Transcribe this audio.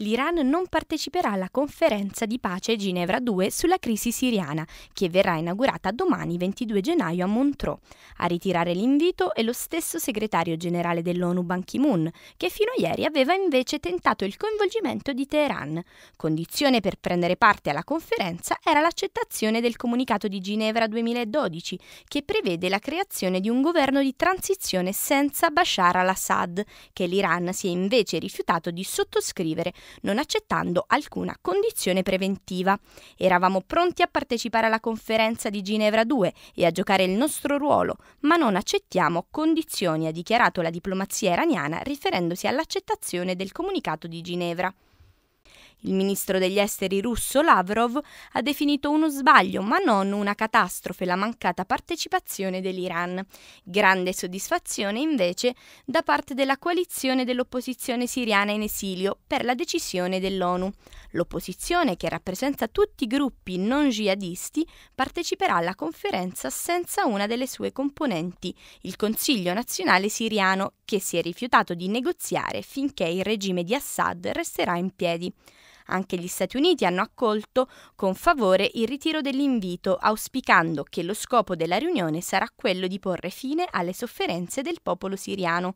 l'Iran non parteciperà alla conferenza di pace Ginevra 2 sulla crisi siriana, che verrà inaugurata domani 22 gennaio a Montreux. A ritirare l'invito è lo stesso segretario generale dell'ONU Ban Ki-moon, che fino a ieri aveva invece tentato il coinvolgimento di Teheran. Condizione per prendere parte alla conferenza era l'accettazione del comunicato di Ginevra 2012, che prevede la creazione di un governo di transizione senza Bashar al-Assad, che l'Iran si è invece rifiutato di sottoscrivere non accettando alcuna condizione preventiva. Eravamo pronti a partecipare alla conferenza di Ginevra 2 e a giocare il nostro ruolo, ma non accettiamo condizioni, ha dichiarato la diplomazia iraniana riferendosi all'accettazione del comunicato di Ginevra. Il ministro degli esteri russo Lavrov ha definito uno sbaglio, ma non una catastrofe, la mancata partecipazione dell'Iran. Grande soddisfazione invece da parte della coalizione dell'opposizione siriana in esilio per la decisione dell'ONU. L'opposizione, che rappresenta tutti i gruppi non jihadisti, parteciperà alla conferenza senza una delle sue componenti, il Consiglio nazionale siriano, che si è rifiutato di negoziare finché il regime di Assad resterà in piedi. Anche gli Stati Uniti hanno accolto con favore il ritiro dell'invito, auspicando che lo scopo della riunione sarà quello di porre fine alle sofferenze del popolo siriano.